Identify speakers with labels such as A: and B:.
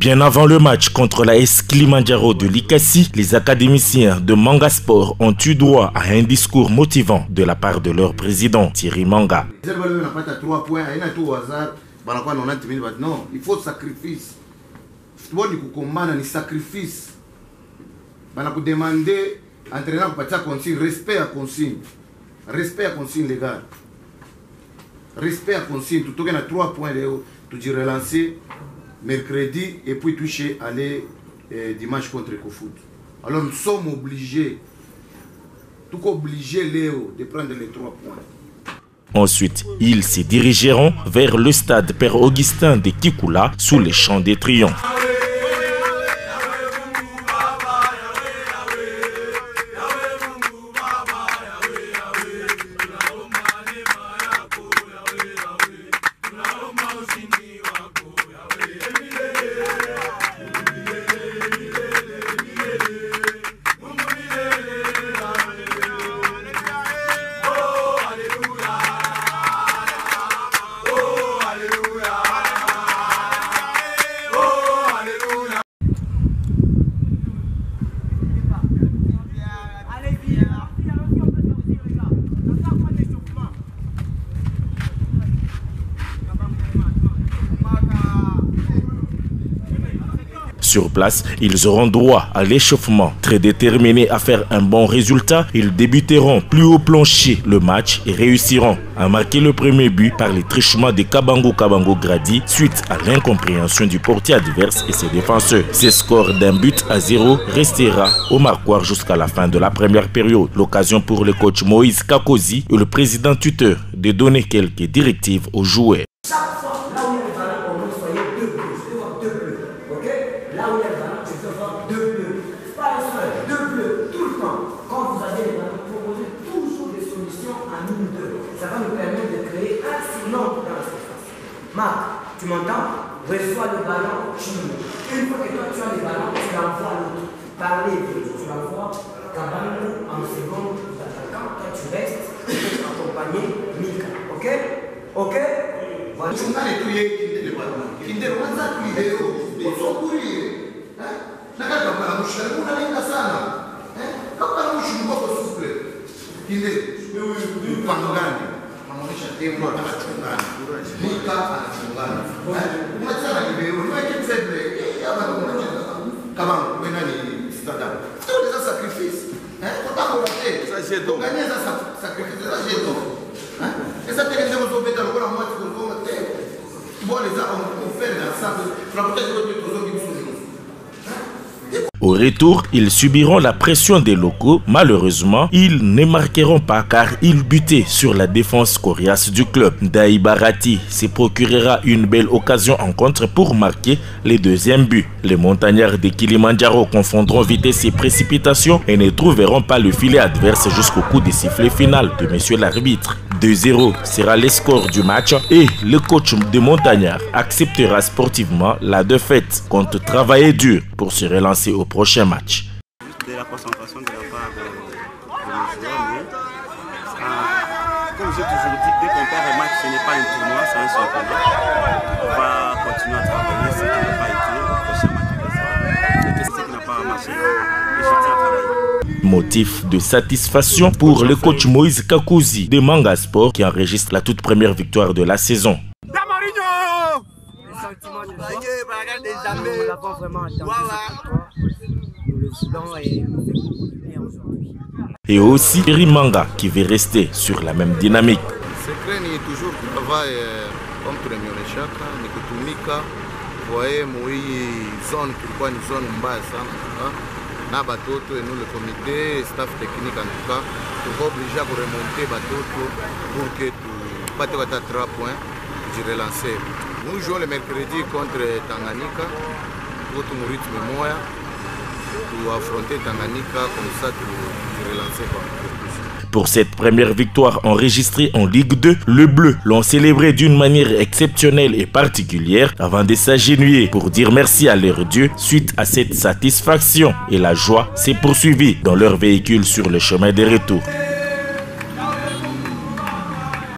A: Bien avant le match contre la S Kilimanjaro de l'Ikasi, les académiciens de Manga Sport ont eu droit à un discours motivant de la part de leur président Thierry Manga.
B: Non, il faut sacrifice. Football ni kukombana ni sacrifice. Bana kudemander entraîneur kupatia consigne, respect à consigne. Respect à consigne les gars. Respect à consigne, tutoke na 3 points leo, tujirelancer mercredi et puis toucher aller eh, dimanche contre Ecofoot. Alors nous sommes obligés, tout obligés Léo de prendre les trois points.
A: Ensuite, ils se dirigeront vers le stade Père Augustin de Kikula sous les champs des triomphes. Sur place, ils auront droit à l'échauffement. Très déterminés à faire un bon résultat, ils débuteront plus haut plancher le match et réussiront à marquer le premier but par les trichements de Kabango Kabango Gradi suite à l'incompréhension du portier adverse et ses défenseurs. Ce score d'un but à zéro restera au marquoir jusqu'à la fin de la première période. L'occasion pour le coach Moïse Kakozi et le président tuteur de donner quelques directives aux joueurs.
C: Là où il y a le ballon, tu peux voir deux bleus. Pas un seul, deux bleus, tout le temps. Quand vous avez les ballons, proposez toujours des solutions à nous deux. Ça va nous permettre de créer un silence dans la surface. Marc, tu m'entends? Reçois le ballon, tu Une fois que toi tu as le ballon, tu l'envoies à l'autre. Parlez vite, tu l'envoies. Cabano en seconde d'attaquant, toi tu restes pour accompagner Mika. Ok? Ok?
B: Voilà. Nisokulie eh? na kati bamalamushikalimuna linga sana eh? kapalamshilikoko suple kile mpangani anaonyesha demo anachungana. Mika anachungana unachana kibeu niweke mseble ama unachana kama kwenda ni standard tuone za sacrifice eh? Kutaka ulate unganie za sacrifice za jeto eh? Esa tekele zobeta lokola mwati kuzonga eh? te bole za
A: Au retour, ils subiront la pression des locaux. Malheureusement, ils ne marqueront pas car ils butaient sur la défense coriace du club. Daïbarati se procurera une belle occasion en contre pour marquer les deuxièmes buts. Les montagnards de Kilimanjaro confondront vitesse et précipitation et ne trouveront pas le filet adverse jusqu'au coup de sifflet final de monsieur l'arbitre. 2-0 sera le score du match et le coach de Montagnard acceptera sportivement la défaite. Compte travailler dur pour se relancer au prochain match. Motif de satisfaction pour le coach Moïse Kakouzi de Manga Sport qui enregistre la toute première victoire de la saison.
C: Et
A: aussi Thierry Manga qui veut rester sur la même dynamique.
B: zone zone hein? Et nous le comité staff technique en tout cas tuko oblige ya kuremonte batoto pour que tupate kata 3 points. Tujirelancer nous jouons le mercredi contre Tanganyika. Tuko tumu rythme moya tuaffronter Tanganyika comme ça tujirelancer kwa
A: Pour cette première victoire enregistrée en Ligue 2, le Bleu l'ont célébré d'une manière exceptionnelle et particulière avant de s'agenouiller pour dire merci à leur Dieu suite à cette satisfaction et la joie s'est poursuivie dans leur véhicule sur le chemin des retours.